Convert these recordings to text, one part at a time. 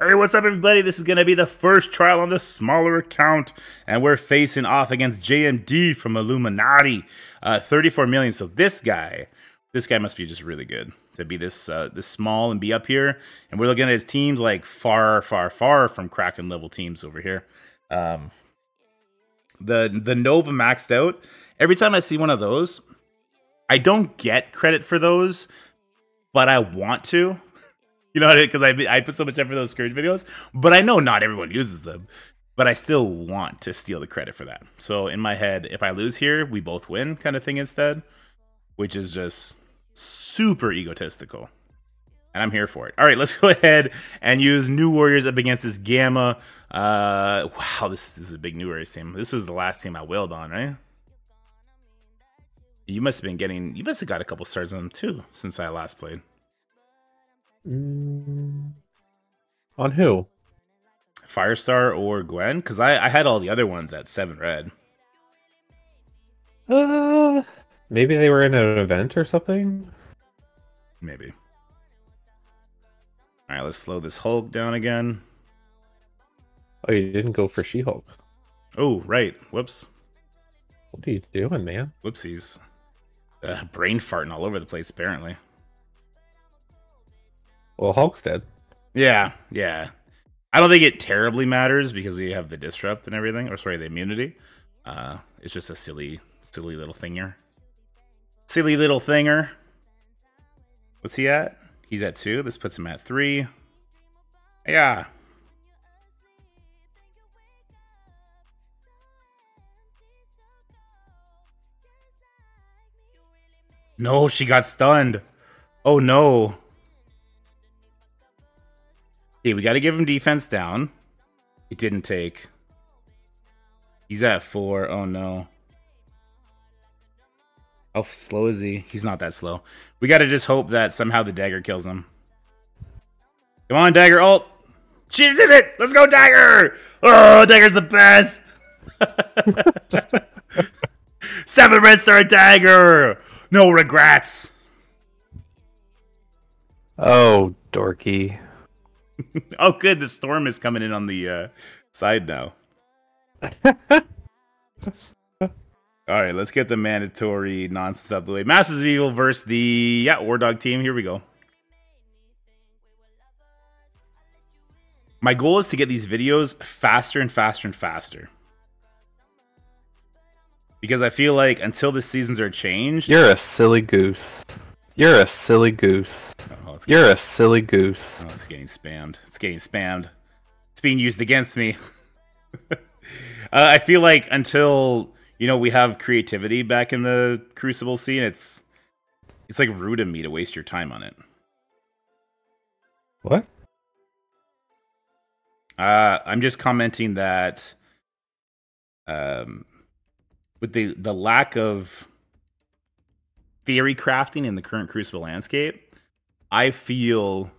Hey, what's up, everybody? This is going to be the first trial on the smaller account, and we're facing off against JMD from Illuminati. Uh, 34 million. So this guy, this guy must be just really good to be this uh, this small and be up here. And we're looking at his teams like far, far, far from Kraken level teams over here. Um, the the Nova maxed out. Every time I see one of those, I don't get credit for those, but I want to you know, because I I put so much effort in those Scourge videos, but I know not everyone uses them. But I still want to steal the credit for that. So in my head, if I lose here, we both win, kind of thing instead, which is just super egotistical. And I'm here for it. All right, let's go ahead and use New Warriors up against this Gamma. Uh, wow, this, this is a big New Warriors team. This was the last team I willed on, right? You must have been getting, you must have got a couple stars on them too since I last played. Mm, on who? Firestar or Gwen? Because I, I had all the other ones at seven red. Uh, maybe they were in an event or something. Maybe. All right, let's slow this Hulk down again. Oh, you didn't go for She-Hulk. Oh, right. Whoops. What are you doing, man? Whoopsies. Uh, brain farting all over the place, apparently. Well, Hulk's dead. Yeah, yeah. I don't think it terribly matters because we have the disrupt and everything, or sorry, the immunity. Uh, it's just a silly, silly little thinger. Silly little thinger. What's he at? He's at two. This puts him at three. Yeah. No, she got stunned. Oh no. We got to give him defense down. It didn't take. He's at four. Oh no. How slow is he? He's not that slow. We got to just hope that somehow the dagger kills him. Come on, dagger ult. She did it. Let's go, dagger. Oh, dagger's the best. Seven red star dagger. No regrets. Oh, dorky. oh, good. The storm is coming in on the uh, side now. All right, let's get the mandatory nonsense out of the way. Masters of Evil versus the yeah War Dog team. Here we go. My goal is to get these videos faster and faster and faster. Because I feel like until the seasons are changed, you're a silly goose. You're a silly goose. Oh, You're a silly goose. Oh, it's getting spammed. It's getting spammed. It's being used against me. uh, I feel like until you know we have creativity back in the Crucible scene, it's it's like rude of me to waste your time on it. What? Uh, I'm just commenting that um, with the the lack of theory crafting in the current Crucible landscape, I feel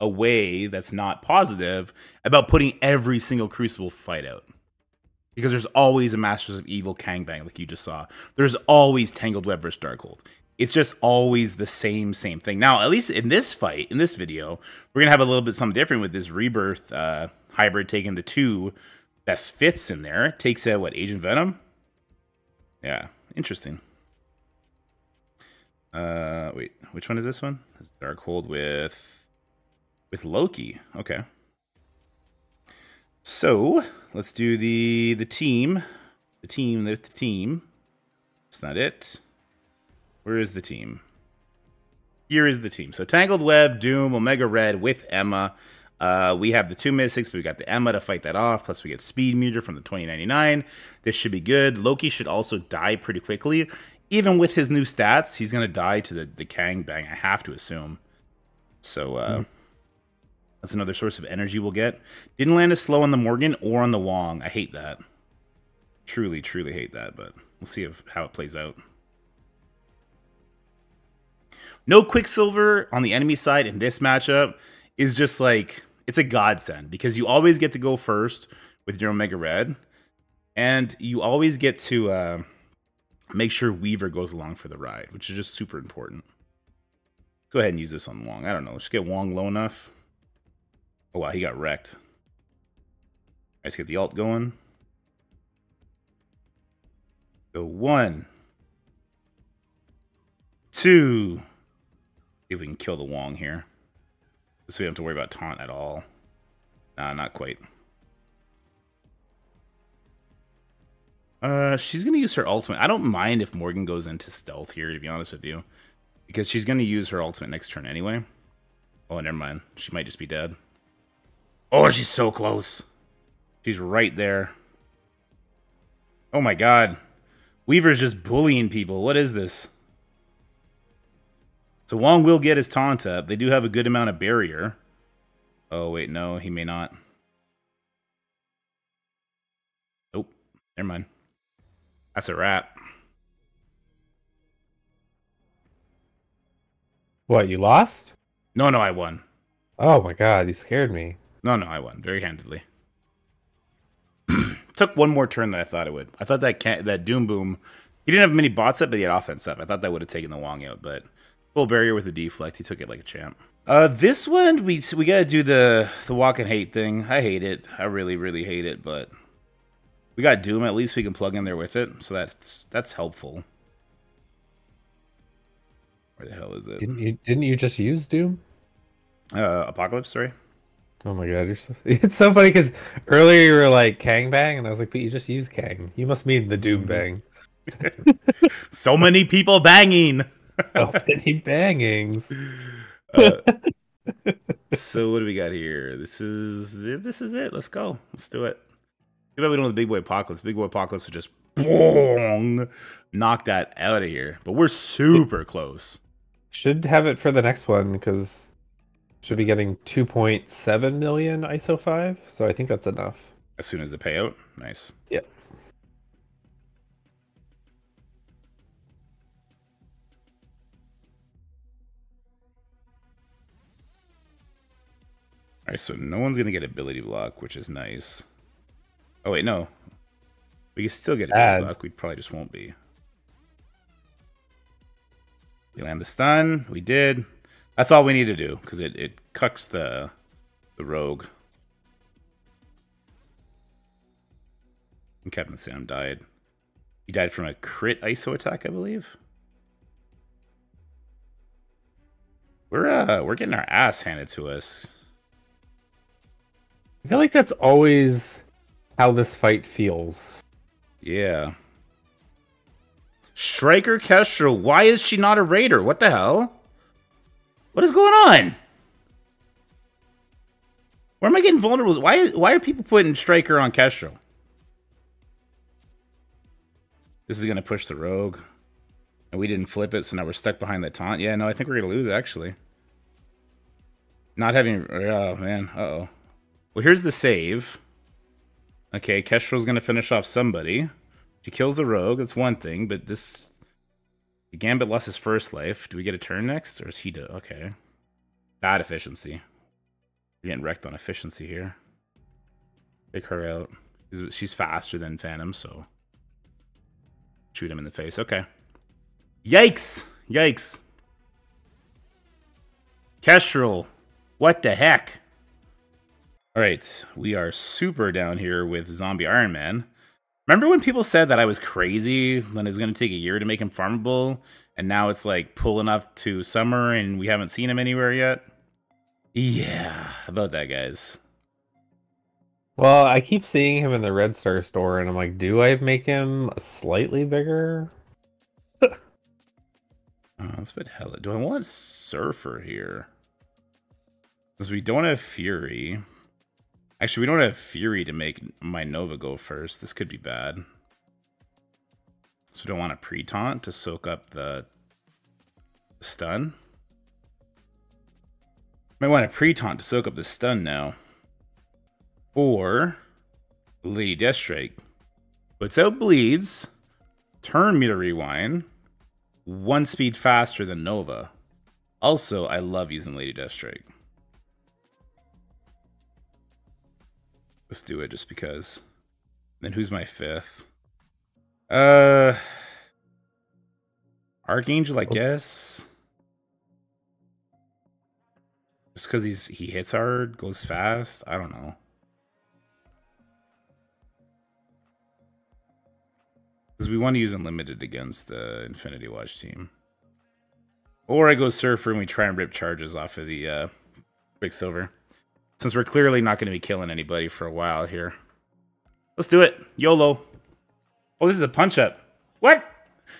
a way that's not positive about putting every single Crucible fight out. Because there's always a Masters of Evil Kangbang, like you just saw. There's always Tangled Web versus Darkhold. It's just always the same, same thing. Now, at least in this fight, in this video, we're going to have a little bit something different with this Rebirth uh, hybrid taking the two best fifths in there. takes out, what, Agent Venom? Yeah, interesting. Uh, wait, which one is this one? Darkhold with with Loki. Okay. So let's do the the team, the team with the team. That's not it. Where is the team? Here is the team. So Tangled Web, Doom, Omega Red with Emma. Uh, we have the two mystics, but we got the Emma to fight that off. Plus, we get Speed Meter from the 2099. This should be good. Loki should also die pretty quickly even with his new stats, he's gonna die to the the Kang Bang. I have to assume. So uh, mm. that's another source of energy we'll get. Didn't land as slow on the Morgan or on the Wong. I hate that. Truly, truly hate that. But we'll see if, how it plays out. No Quicksilver on the enemy side in this matchup is just like it's a godsend because you always get to go first with your Omega Red, and you always get to. Uh, make sure Weaver goes along for the ride, which is just super important. Go ahead and use this on Wong. I don't know. Let's get Wong low enough. Oh wow, he got wrecked. Let's get the alt going. Go one, two. See if we can kill the Wong here. So we don't have to worry about taunt at all. Nah, not quite. Uh, she's gonna use her ultimate. I don't mind if Morgan goes into stealth here, to be honest with you, because she's gonna use her ultimate next turn anyway. Oh, never mind. She might just be dead. Oh, she's so close. She's right there. Oh my god. Weaver's just bullying people. What is this? So Wong will get his taunt up. They do have a good amount of barrier. Oh, wait, no, he may not. Nope. Never mind. That's a wrap. What, you lost? No, no, I won. Oh my god, you scared me. No, no, I won very handedly. Took one more turn than I thought it would. I thought that can- that Doom Boom, he didn't have many bots up, but he had offense up. I thought that would have taken the Wong out, but full barrier with a deflect. He took it like a champ. Uh, this one we we gotta do the the walk and hate thing. I hate it. I really really hate it, but we got Doom. At least we can plug in there with it, so that's that's helpful. Where the hell is it? Didn't you didn't you just use Doom? Uh, Apocalypse, sorry. Oh my god, you're so it's so funny because earlier you were like Kang Bang, and I was like, but you just use Kang. You must mean the Doom Bang. so many people banging. so many bangings. Uh, so what do we got here? This is this is it. Let's go. Let's do it. Too bad we don't have the big boy apocalypse. Big boy apocalypse would just boom, knock that out of here. But we're super close. Should have it for the next one because should be getting 2.7 million ISO 5. So I think that's enough. As soon as the payout. Nice. Yeah. All right, so no one's gonna get ability block, which is nice. Oh wait, no, we can still get ability block. We probably just won't be. We land the stun. We did. That's all we need to do because it it cucks the the rogue. And Captain Sam died. He died from a crit ISO attack, I believe. We're uh we're getting our ass handed to us. I feel like that's always how this fight feels. Yeah. Striker Kestrel, why is she not a raider? What the hell? What is going on? Where am I getting vulnerable? Why is, why are people putting Striker on Kestrel? This is going to push the rogue. And we didn't flip it, so now we're stuck behind the taunt. Yeah, no, I think we're going to lose, actually. Not having... Oh, man. Uh-oh. Well, here's the save. Okay, Kestrel's going to finish off somebody. She kills the rogue. That's one thing, but this... The Gambit lost his first life. Do we get a turn next? Or is he... To... Okay. Bad efficiency. We're getting wrecked on efficiency here. Pick her out. She's faster than Phantom, so... Shoot him in the face. Okay. Yikes! Yikes. Kestrel. What the heck? All right, we are super down here with Zombie Iron Man. Remember when people said that I was crazy when it was going to take a year to make him farmable, and now it's like pulling up to summer and we haven't seen him anywhere yet? Yeah, about that, guys. Well, I keep seeing him in the Red Star store, and I'm like, do I make him slightly bigger? oh, that's a bit hella. Do I want Surfer here? Because we don't have Fury. Actually, we don't have Fury to make my Nova go first. This could be bad. So we don't want a pre-taunt to soak up the stun. Might want a pre-taunt to soak up the stun now. Or Lady Deathstrike. Puts out bleeds. Turn me to rewind. One speed faster than Nova. Also, I love using Lady Deathstrike. Let's do it just because. Then who's my fifth? Uh Archangel, I guess. Just because he's he hits hard, goes fast. I don't know. Because we want to use unlimited against the Infinity Watch team. Or I go Surfer and we try and rip charges off of the uh, Quicksilver. Since we're clearly not going to be killing anybody for a while here. Let's do it. YOLO. Oh, this is a punch up. What?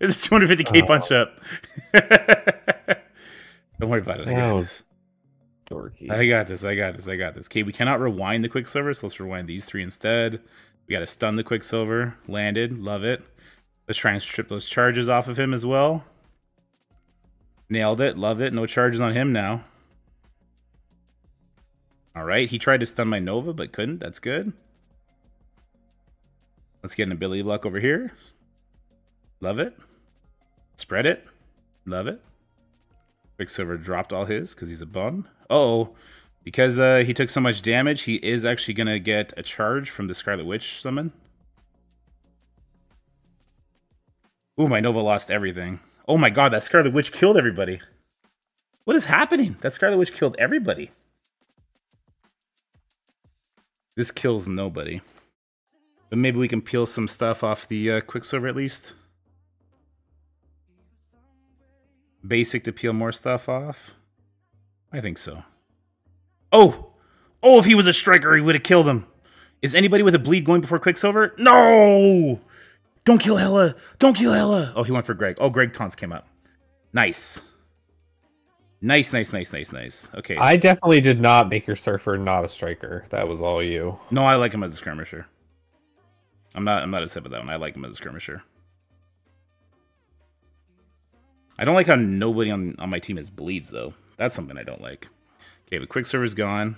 It's a 250k oh. punch up. Don't worry about it. I got this. Dorky. I got this. I got this. I got this. Okay, we cannot rewind the Quicksilver, so let's rewind these three instead. We got to stun the Quicksilver. Landed. Love it. Let's try and strip those charges off of him as well. Nailed it. Love it. No charges on him now. All right. He tried to stun my Nova, but couldn't. That's good. Let's get an ability block over here. Love it. Spread it. Love it. Quicksilver dropped all his because he's a bum. Uh oh. Because uh, he took so much damage, he is actually going to get a charge from the Scarlet Witch summon. Ooh, my Nova lost everything. Oh my god, that Scarlet Witch killed everybody. What is happening? That Scarlet Witch killed everybody. This kills nobody. But maybe we can peel some stuff off the uh, Quicksilver at least. Basic to peel more stuff off? I think so. Oh! Oh, if he was a striker, he would have killed him. Is anybody with a bleed going before Quicksilver? No! Don't kill Hela! Don't kill Hela! Oh, he went for Greg. Oh, Greg taunts came up. Nice. Nice, nice, nice, nice, nice. Okay. I definitely did not make your surfer not a striker. That was all you. No, I like him as a skirmisher. I'm not I'm not upset with that one. I like him as a skirmisher. I don't like how nobody on, on my team has bleeds, though. That's something I don't like. Okay, the Quicksilver's gone.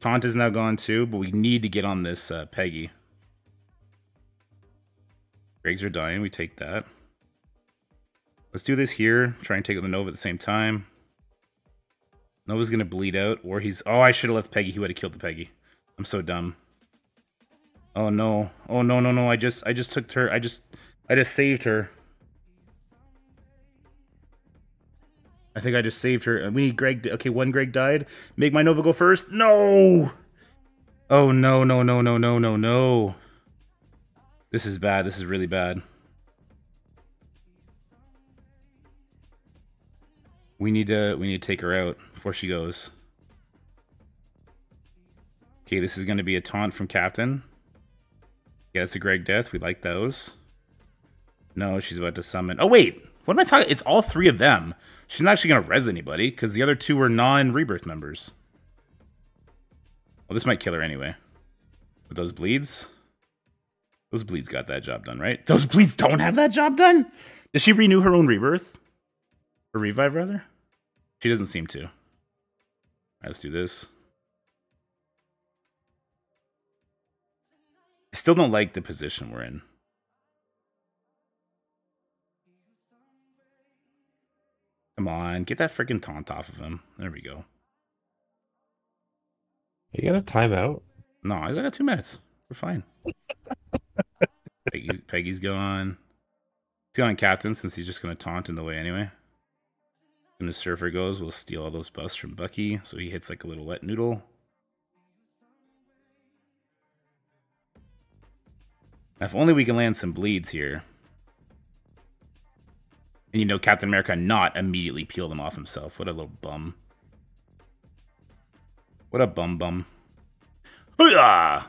Taunt is now gone, too, but we need to get on this uh, Peggy. Gregs are dying. We take that. Let's do this here. Try and take out the Nova at the same time. Nova's going to bleed out, or he's... Oh, I should have left Peggy. He would have killed the Peggy. I'm so dumb. Oh, no. Oh, no, no, no. I just I just took her. I just... I just saved her. I think I just saved her. We need Greg. Okay, one Greg died. Make my Nova go first. No! Oh, no, no, no, no, no, no, no. This is bad. This is really bad. We need to we need to take her out before she goes. Okay, this is going to be a taunt from Captain. Yeah, it's a Greg death. We like those. No, she's about to summon. Oh, wait. What am I talking? It's all three of them. She's not actually going to res anybody because the other two were non-rebirth members. Well, this might kill her anyway. With those bleeds. Those bleeds got that job done, right? Those bleeds don't have that job done? Does she renew her own rebirth? Or revive, rather? She doesn't seem to. let's do this. I still don't like the position we're in. Come on, get that freaking taunt off of him. There we go. You got a timeout? No, I got two minutes. We're fine. Peggy's, Peggy's gone. He's gone captain since he's just going to taunt in the way anyway. When the surfer goes, we'll steal all those buffs from Bucky, so he hits like a little wet noodle. If only we can land some bleeds here. And you know Captain America not immediately peel them off himself. What a little bum. What a bum bum. Hooyah!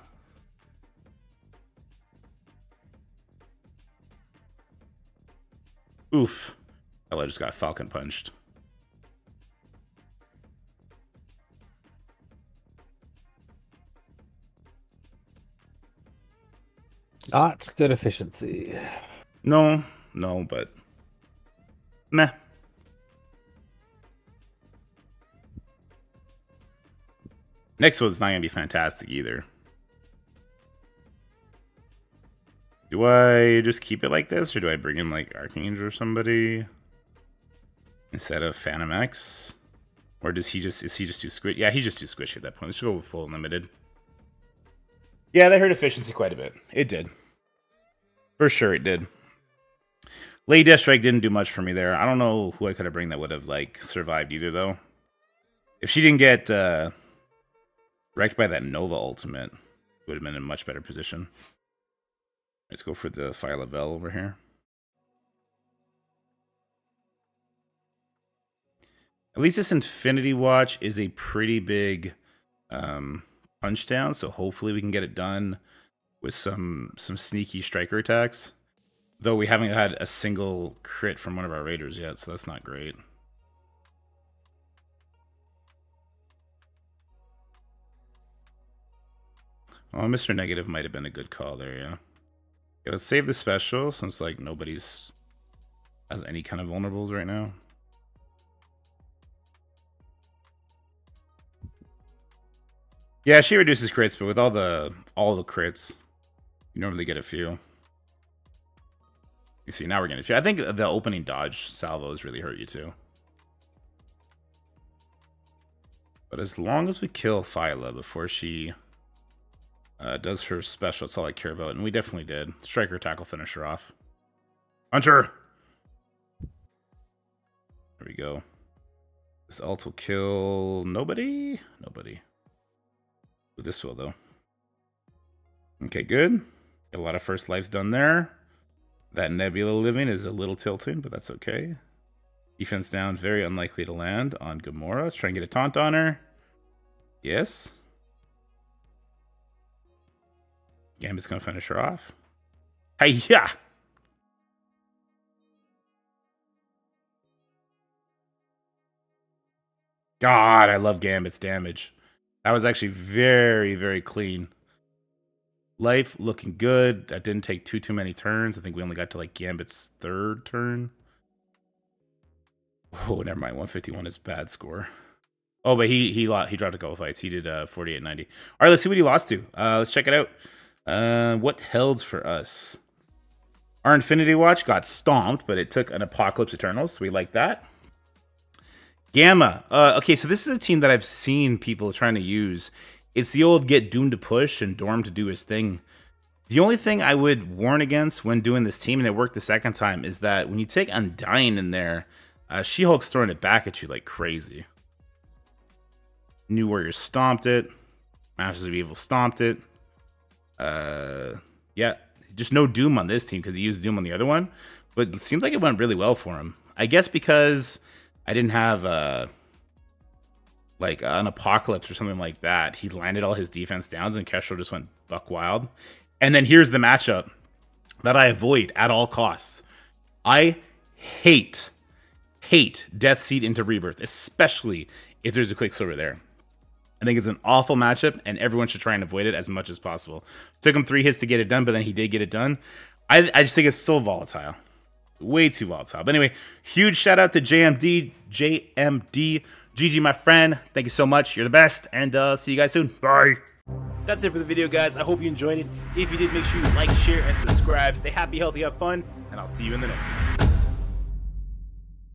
Oof. Ella just got falcon punched. Not good efficiency. No, no, but Meh. Next one's not to be fantastic either. Do I just keep it like this, or do I bring in, like, Archangel or somebody? Instead of Phantom X? Or does he just, is he just too squish? Yeah, he just too squishy at that point. Let's go with full unlimited. Yeah, that hurt efficiency quite a bit. It did. For sure it did. Lady Deathstrike didn't do much for me there. I don't know who I could have bring that would have like survived either though. If she didn't get uh, wrecked by that Nova ultimate, would have been in a much better position. Let's go for the Phyla-Vell over here. At least this Infinity Watch is a pretty big um, punch down, so hopefully we can get it done with some some sneaky striker attacks. Though we haven't had a single crit from one of our raiders yet, so that's not great. Oh, Mr. Negative might have been a good call there, yeah. Okay, let's save the special since like nobody's has any kind of vulnerables right now. Yeah, she reduces crits, but with all the all the crits, you normally get a few. You see, now we're getting a few. I think the opening dodge salvos really hurt you too. But as long as we kill Phyla before she uh, does her special, that's all I care about. And we definitely did. Striker tackle finish her off. Puncher! There we go. This ult will kill nobody? Nobody. This will, though. Okay, good. A lot of first lives done there. That Nebula living is a little tilting, but that's okay. Defense down, very unlikely to land on Gamora. Let's try and get a taunt on her. Yes. Gambit's gonna finish her off. Hey, yeah. God, I love Gambit's damage. That was actually very, very clean. Life looking good. That didn't take too too many turns. I think we only got to like Gambit's third turn. Oh, never mind. 151 is bad score. Oh, but he he lost, he dropped a couple fights. He did uh 48.90. All right, let's see what he lost to. Uh, let's check it out. Uh, what held for us? Our Infinity Watch got stomped, but it took an Apocalypse Eternals, so we like that. Gamma. Uh, okay, so this is a team that I've seen people trying to use. It's the old get Doom to push and Dorm to do his thing. The only thing I would warn against when doing this team, and it worked the second time, is that when you take Undying in there, uh, She-Hulk's throwing it back at you like crazy. New Warrior stomped it. Masters of Evil stomped it. Uh, yeah, just no Doom on this team because he used Doom on the other one. But it seems like it went really well for him. I guess because I didn't have uh like an apocalypse or something like that. He landed all his defense downs and Kestrel just went buck wild. And then here's the matchup that I avoid at all costs. I hate, hate Death Seed into Rebirth, especially if there's a Quicksilver there. I think it's an awful matchup, and everyone should try and avoid it as much as possible. Took him three hits to get it done, but then he did get it done. I, I just think it's so volatile. Way too volatile. But anyway, huge shout out to JMD, JMD, GG, my friend. Thank you so much. You're the best, and uh, see you guys soon. Bye. That's it for the video, guys. I hope you enjoyed it. If you did, make sure you like, share, and subscribe. Stay happy, healthy, have fun, and I'll see you in the next one.